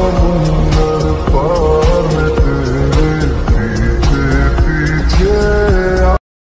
我不能